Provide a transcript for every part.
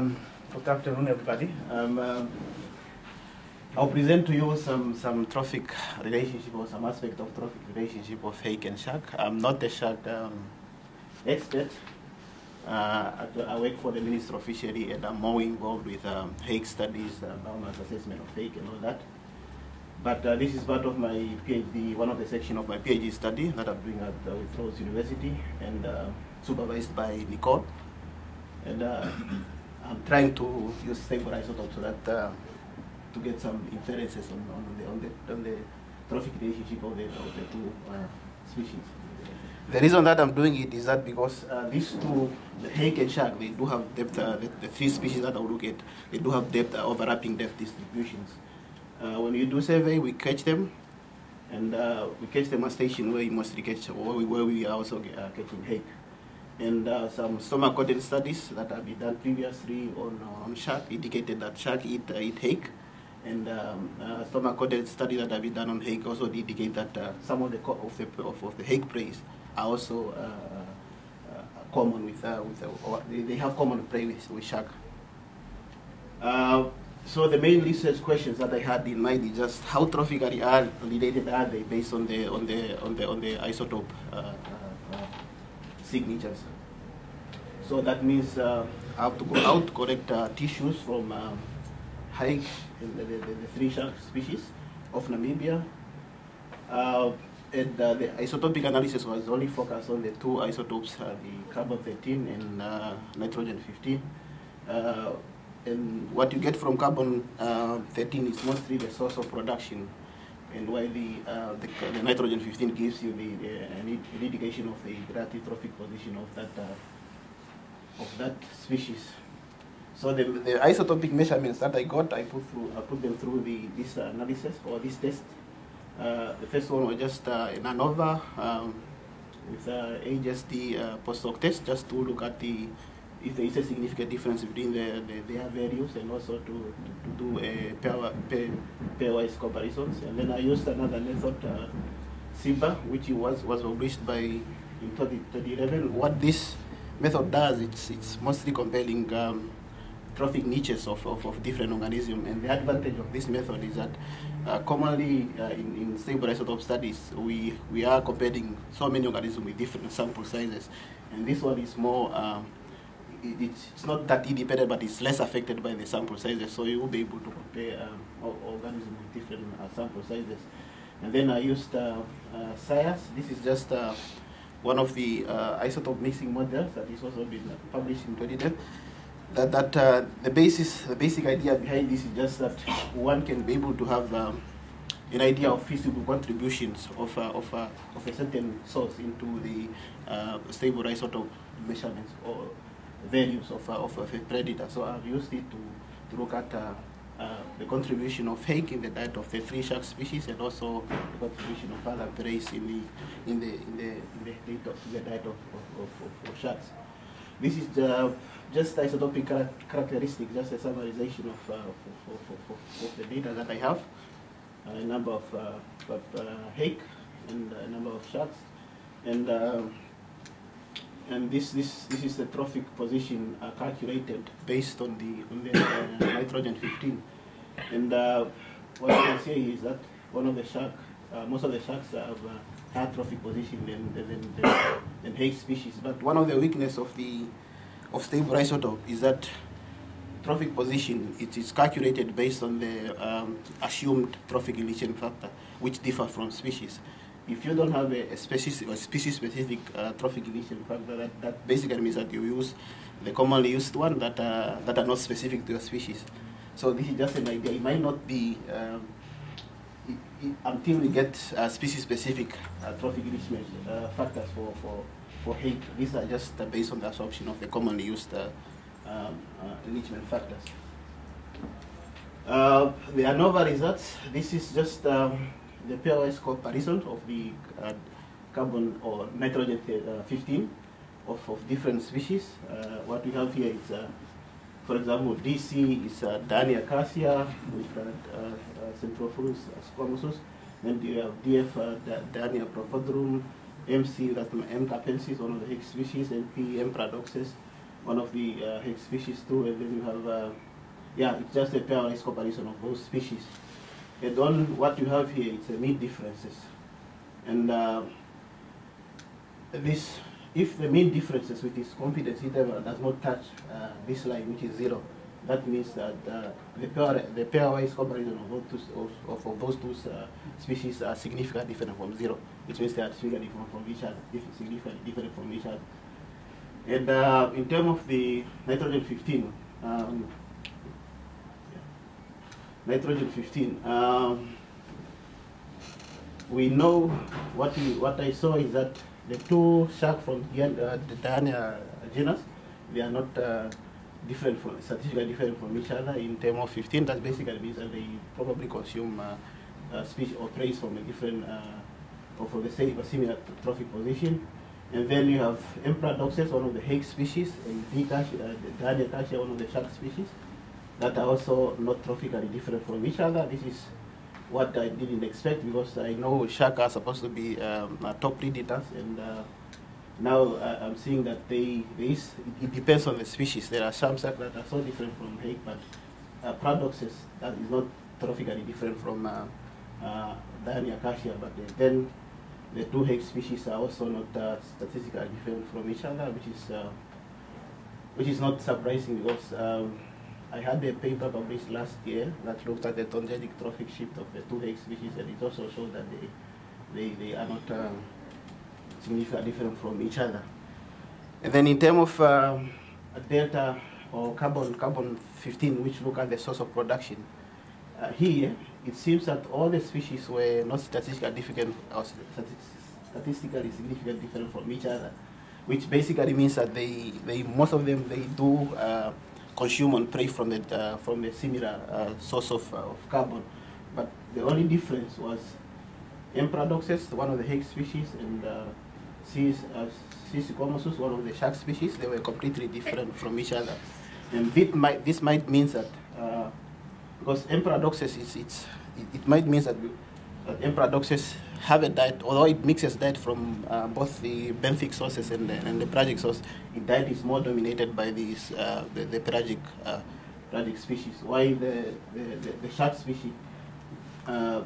Good afternoon, everybody. Um, uh, I'll present to you some, some trophic relationship or some aspect of trophic relationship of hake and shark. I'm not a shark um, expert. Uh, I, work for the Ministry of Fishery and I'm more involved with um, hake studies, uh, biomass assessment of hake and all that. But uh, this is part of my PhD, one of the section of my PhD study that I'm doing at uh, University and uh, supervised by Nicole. And uh, I'm trying to use stable isotopes so that uh, to get some inferences on, on, the, on, the, on the trophic relationship of the, of the two uh, species. The reason that I'm doing it is that because uh, these two, the hake and shark, they do have depth, uh, the, the three species that I look at, they do have depth, uh, overlapping depth distributions. Uh, when you do survey, we catch them, and we catch them at station where you mostly catch, where we, where we are also catching hake. And uh, some stomach content studies that have been done previously on, on shark indicated that shark eat, uh, eat hake. And um, uh, stomach content study that have been done on hake also indicate that uh, some of the, of the, of, of the hake prey are also uh, uh, common with, uh, with uh, or they, have common prey with, with shark. Uh, so the main research questions that I had in mind is just how trophically are related are they based on the on the on the on the isotope uh, uh, uh, signatures. So that means uh, I have to go out collect uh, tissues from um, hake the, the, the, the three shark species of Namibia. Uh, and uh, the isotopic analysis was only focused on the two isotopes, uh, the carbon 13 and uh, nitrogen 15. Uh, and what you get from carbon uh, 13 is mostly the source of production, and why the, uh, the, the nitrogen 15 gives you the, the an indication of the relative trophic position of that uh, of that species. So the, the isotopic measurements that I got, I put through, I put them through the this analysis or this test. Uh, the first one was just uh, an ANOVA um, with uh, HSD uh, post-hoc test, just to look at the if there is a significant difference between the, the, their values and also to, to, do a pair, pair, pairwise comparisons. And then I used another method, uh, SIBER, which was, was published by in 20, 2011. What this method does, it's, it's mostly comparing um, trophic niches of, of, of different organisms. And the advantage of this method is that uh, commonly uh, in, in stable isotope studies, we, we are comparing so many organisms with different sample sizes. And this one is more, it, it's, not that independent, but it's less affected by the sample sizes. So you will be able to compare um, organisms with different uh, sample sizes. And then I used uh, uh, SIAR. This is just uh, one of the uh, isotope mixing models that is also been published in 2010 that that uh, the basis the basic idea behind this is just that one can be able to have um, an idea of feasible contributions of uh, of, uh, of a certain source into the uh, stable isotope measurements or values of, uh, of, of a predator. So I've used it to, to look at uh, uh, the contribution of hake in the diet of the three shark species and also the contribution of other prey in the in the in the in the, in the diet of, of, of, of sharks. This is the, just isotopic chara- characteristic, just a summarization of, uh, of, of, of, the data that I have. A number of, uh, of uh, hake and a number of sharks. And, um, and this, this, this is the trophic position uh, calculated based on the, on the uh, nitrogen 15. And uh, what you can say is that one of the shark, uh, most of the sharks have uh, higher trophic position than, than, than, than species. But one of the weakness of the of stable isotope is that trophic position it is calculated based on the um, assumed trophic elation factor, which differ from species. If you don't have a, a species or species specific uh, trophic elation factor, that, that basically means that you use the commonly used one that uh, that are not specific to your species. So this is just an idea. It might not be um, it, it, until we get uh, species-specific uh, trophic enrichment uh, factors for, for, for hake. These are just uh, based on the assumption of the commonly used um, enrichment factors. Uh, the ANOVA results, this is just um, the pairwise comparison of the uh, carbon or nitrogen uh, 15 of, of different species. Uh, what we have here is, uh, for example, DC is uh, Deania calcea with uh, uh, uh, Centrophorus squamosus. Then you have DF uh, Da- Deania profundorum, MC, that's M. capensis, one of the hake species, and P. M. paradoxus, one of the Hake species too, and then you have, yeah, it's just a pairwise comparison of those species. And on what you have here, it's a mean differences. And uh, this, if the mean differences with this confidence interval does not touch uh, this line, which is zero, that means that uh, the, pair, the pairwise comparison of, those two, of, of those two uh, species are significantly different from zero, which means they are significantly different from each other, significantly different from each other. And uh, in terms of the nitrogen 15, um, nitrogen 15, um, we know what we, what I saw is that the two sharks from the, uh, the Deania genus, they are not uh, different from, statistically different from each other in terms of 15. That basically means that they probably consume uh, uh, species or prey from a different, uh, or from the same or similar trophic position. And then you have M. paradoxus, one of the Hake species, and D. uh, the one of the shark species, that are also not trophically different from each other. This is what I didn't expect because I know sharks are supposed to be um, top predators and uh, now uh, I'm seeing that they, is, it depends on the species. There are some sharks that are so different from hake, but uh, Pradoxus, that is not trophically different from uh, uh, but then the two hake species are also not uh, statistically different from each other, which is uh, which is not surprising because um, I had a paper published last year that looked at the ontogenic trophic shift of the two hake species, and it also showed that they they, they are not um, significantly different from each other. And then in terms of um, delta or carbon carbon 15, which look at the source of production, uh, here it seems that all the species were not statistically different or statistically significantly different from each other, which basically means that they, they most of them they do uh, consume and prey from the uh, from a similar uh, source of, uh, of carbon, but the only difference was M. paradoxus, one of the Hake species, and uh, C. squamosus, one of the shark species, they were completely different from each other. And this might, this might mean that, uh, because M. paradoxus, is, it's, it, it, might mean that, that M. paradoxus have a diet, although it mixes diet from uh, both the benthic sources and the, and the pelagic source, its diet is more dominated by these, uh, the, the pelagic, uh, pelagic species, while the, the, the, shark species uh,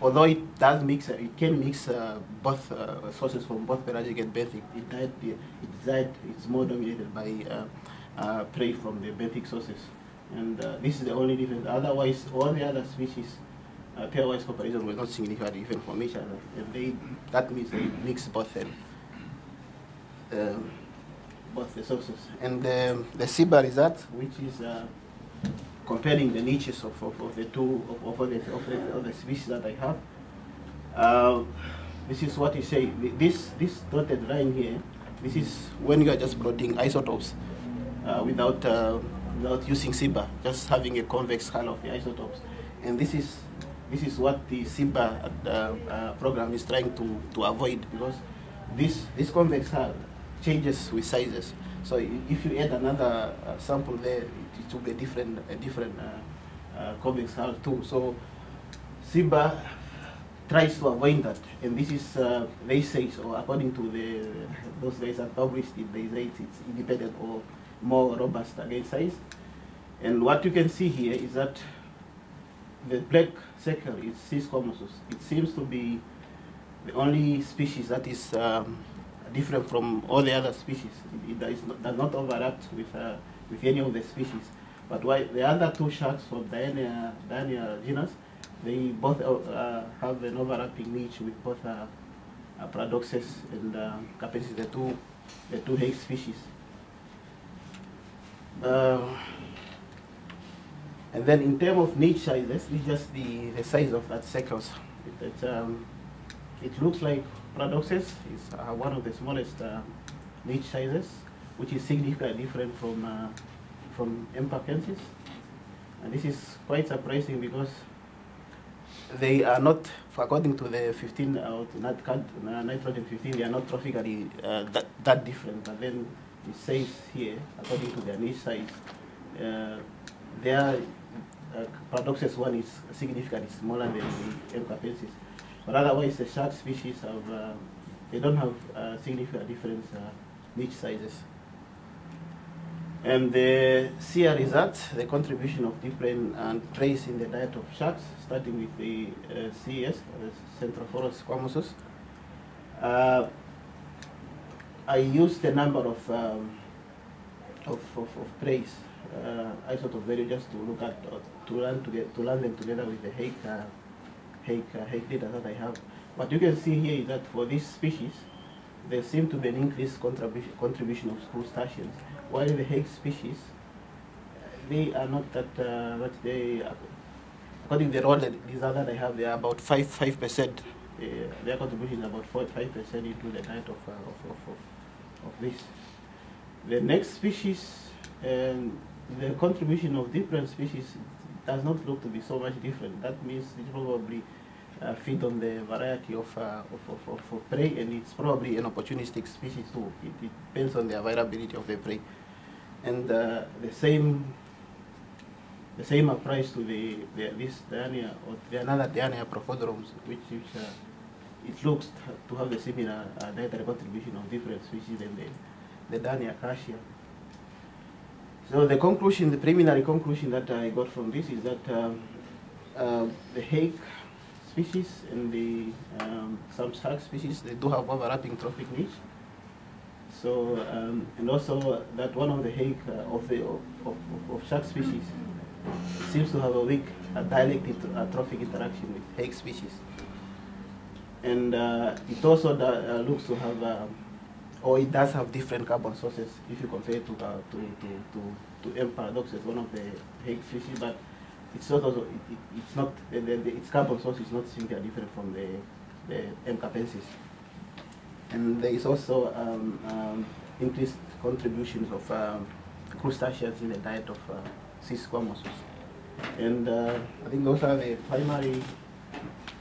although it does mix, uh, it can mix uh, both sources from both pelagic and benthic. It diet, its diet is more dominated by prey from the benthic sources, and this is the only difference. Otherwise, all the other species uh, pairwise comparison will not significantly different from each. And they, that means they mix both them, um, both the sources. And um, the SIBER result, which is uh, comparing the niches of, of, of the two of, of, the, of, the, of the species that I have. Uh, this is what you say. This this dotted line here. This is when you are just plotting isotopes uh, without uh, without using SIBER, just having a convex hull of the isotopes. And this is this is what the SIBER uh, uh, program is trying to, to avoid because this this convex hull changes with sizes. So if you add another uh, sample there, it, it, will be a different, a different uh, uh, convex hull too. So SIBER tries to avoid that, and this is uh, they say so. According to the those guys that published it, they say it's independent or more robust against size. And what you can see here is that the black circle is C. squamosus. It seems to be the only species that is um, different from all the other species. It, not, does not overlap with, uh, with any of the species. But why the other two sharks from Deania, Deania genus, they both uh, have an overlapping niche with both uh, uh, Pradoxus and uh, Capensis, the two, the two Hake species. Uh, and then in terms of niche size, is just the, the size of that circles. It, it, um, it looks like Pradoxus is uh, one of the smallest uh, niche sizes, which is significantly different from uh, from M. capensis. And this is quite surprising because they are not, according to the 15 out uh, nitrogen 15, they are not trophically uh, that, that different. But then it says here, according to their niche size, uh, their uh, Pradoxus one is significantly smaller than the M. capensis. But otherwise, the shark species have, uh, they don't have uh, significant difference uh, niche sizes. And the SIAR results, the contribution of different um, traits in the diet of sharks, starting with the uh, CES, the Centrophorus squamosus. Uh, I used the number of um, of, of, of praise, uh, of value just to look at, to learn to get to learn them together with the Hake, uh, Hake, uh, data that I have. What you can see here is that for this species, there seems to be an increased contribution, contribution of crustaceans, while the Hake species, they are not that, uh, they, according to the raw result that I have, they are about 5 five percent. Uh, their contribution is about five percent into the diet of, uh, of, of, of, of this. The next species, um, the contribution of different species does not look to be so much different. That means it probably uh, feed on the variety of, uh, of, of, of, prey, and it's probably an opportunistic species too. It, it depends on the availability of the prey. And uh, the same the same applies to the, the this Deania or the another Deania profundorums, which, which uh, it looks to have a similar uh, dietary contribution of different species than the, the Deania calcea. So the conclusion, the preliminary conclusion that I got from this is that um, uh, the hake species and the um, some shark species, they do have overlapping trophic niche. So, um, and also that one of the hake uh, of the of, of, of, shark species seems to have a weak a uh, trophic interaction with hake species. And uh, it also uh, looks to have, um, or it does have different carbon sources if you compare it to, uh, to, to, to, to M paradoxus, one of the hake species, but it's not also, it, it, it's not, the, the, the, its carbon source is not significantly different from the, the M capensis. And there is also um, um, increased contributions of um, crustaceans in the diet of uh, C. squamosus. And uh, I think those are the primary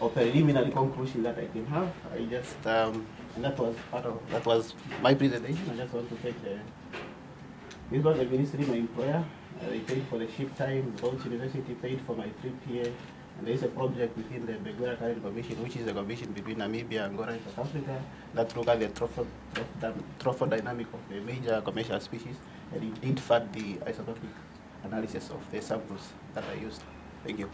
or preliminary conclusion that I can have. I just, um, and that was part of, that was my presentation. I just want to take the, this was the ministry, my employer. Uh, they paid for the ship time, Bounce University paid for my trip here. And there is a project within the Benguela Current Commission, which is a commission between Namibia, Angola, and South Africa, that look at the trophodynamic of the major commercial species, and it did fund the isotopic analysis of the samples that I used. Thank you.